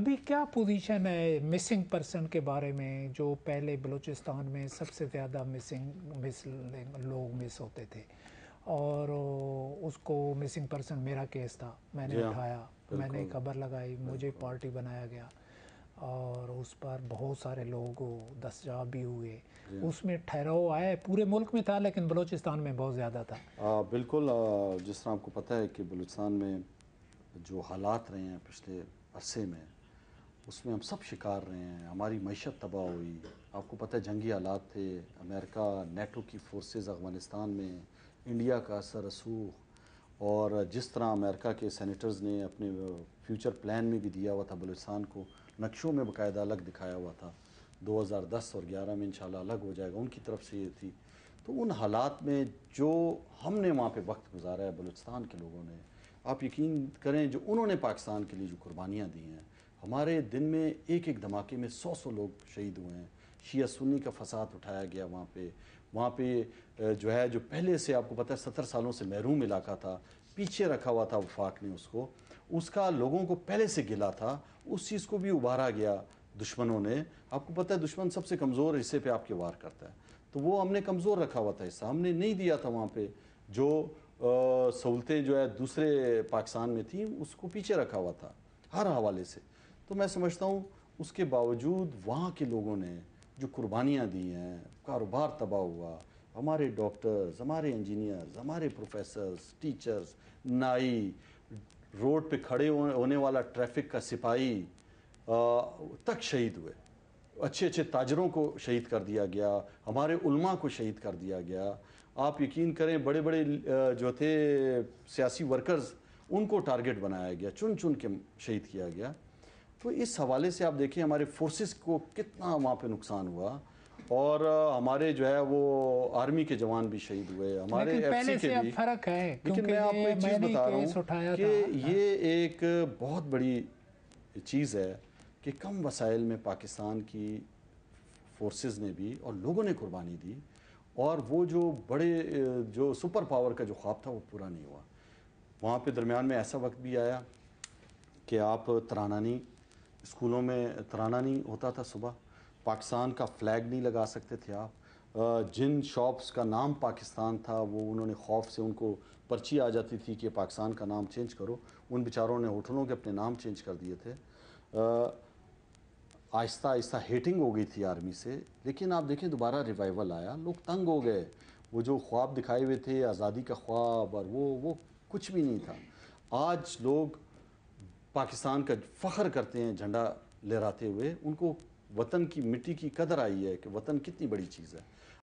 ابھی کیا پوزیشن ہے مسنگ پرسن کے بارے میں جو پہلے بلوچستان میں سب سے زیادہ مسنگ مس لوگ مس ہوتے تھے؟ اور اس کو مسنگ پرسن میرا کیس تھا میں نے جی ہاں، اٹھایا میں نے خبر لگائی مجھے پارٹی بنایا گیا۔ اور اس پر بہت سارے لوگ دستیاب بھی ہوئے۔ جی۔ اس میں ٹھہراؤ آیا پورے ملک میں تھا لیکن بلوچستان میں بہت زیادہ تھا۔ بالکل جس طرح آپ کو پتہ ہے کہ بلوچستان میں جو حالات رہے ہیں پچھلے عرصے میں اس میں ہم سب شکار رہے ہیں، ہماری معیشت تباہ ہوئی۔ آپ کو پتہ ہے، جنگی حالات تھے۔ امریکہ، نیٹو کی فورسز افغانستان میں، انڈیا کا اثر رسوخ اور جس طرح امریکہ کے سینیٹرز نے اپنے فیوچر پلان میں بھی دیا ہوا تھا، بلوچستان کو نقشوں میں باقاعدہ الگ دکھایا ہوا تھا۔ دو ہزار دس اور گیارہ میں انشاءاللہ الگ ہو جائے گا، ان کی طرف سے یہ تھی۔ تو ان حالات میں جو ہم نے وہاں پہ وقت گزارا ہے، بلوچستان کے لوگوں نے، آپ یقین کریں جو انہوں نے پاکستان کے لیے جو قربانیاں دی ہیں ہمارے دن میں ایک ایک دھماکے میں سو سو لوگ شہید ہوئے ہیں۔ شیعہ سنی کا فساد اٹھایا گیا وہاں پہ۔ وہاں پہ جو ہے، جو پہلے سے آپ کو پتہ ہے، ستر سالوں سے محروم علاقہ تھا، پیچھے رکھا ہوا تھا وفاق نے اس کو۔ اس کا لوگوں کو پہلے سے گلا تھا، اس چیز کو بھی ابھارا گیا دشمنوں نے۔ آپ کو پتہ ہے، دشمن سب سے کمزور حصے پہ آپ کے وار کرتا ہے۔ تو وہ ہم نے کمزور رکھا ہوا تھا حصہ۔ ہم نے نہیں دیا تھا وہاں پہ۔ جو سہولتیں جو ہے، دوسرے پاکستان میں تھیں، اس کو پیچھے رکھا ہوا تھا۔ ہر حوالے سے۔ تو میں سمجھتا ہوں اس کے باوجود وہاں کے لوگوں نے جو قربانیاں دی ہیں، کاروبار تباہ ہوا، ہمارے ڈاکٹرز، ہمارے انجینئرز، ہمارے پروفیسرز، ٹیچرز، نائی، روڈ پہ کھڑے ہونے والا ٹریفک کا سپاہی تک شہید ہوئے۔ اچھے اچھے تاجروں کو شہید کر دیا گیا، ہمارے علماء کو شہید کر دیا گیا۔ آپ یقین کریں بڑے بڑے جو تھے سیاسی ورکرز، ان کو ٹارگٹ بنایا گیا، چن چن کے شہید کیا گیا۔ تو اس حوالے سے آپ دیکھیں ہمارے فورسز کو کتنا وہاں پہ نقصان ہوا اور ہمارے جو ہے وہ آرمی کے جوان بھی شہید ہوئے ہمارے ایف سی کے بھی۔ فرق ہے لیکن میں آپ کو ایک چیز بتا رہا ہوں کہ یہ ایک بہت بڑی چیز ہے کہ کم وسائل میں پاکستان کی فورسز نے بھی اور لوگوں نے قربانی دی اور وہ جو بڑے جو سپر پاور کا جو خواب تھا وہ پورا نہیں ہوا۔ وہاں پہ درمیان میں ایسا وقت بھی آیا کہ آپ ترانانی اسکولوں میں ترانانی ہوتا تھا صبح، پاکستان کا فلیگ نہیں لگا سکتے تھے آپ۔ جن شاپس کا نام پاکستان تھا، وہ انہوں نے خوف سے ان کو پرچی آ جاتی تھی کہ پاکستان کا نام چینج کرو۔ ان بیچاروں نے ہوٹلوں کے اپنے نام چینج کر دیے تھے۔ آہستہ آہستہ ہیٹنگ ہو گئی تھی آرمی سے۔ لیکن آپ دیکھیں دوبارہ ریوائول آیا، لوگ تنگ ہو گئے۔ وہ جو خواب دکھائے ہوئے تھے، آزادی کا خواب اور وہ وہ کچھ بھی نہیں تھا۔ آج لوگ پاکستان کا فخر کرتے ہیں، جھنڈا لہراتے ہوئے، ان کو وطن کی مٹی کی قدر آئی ہے کہ وطن کتنی بڑی چیز ہے۔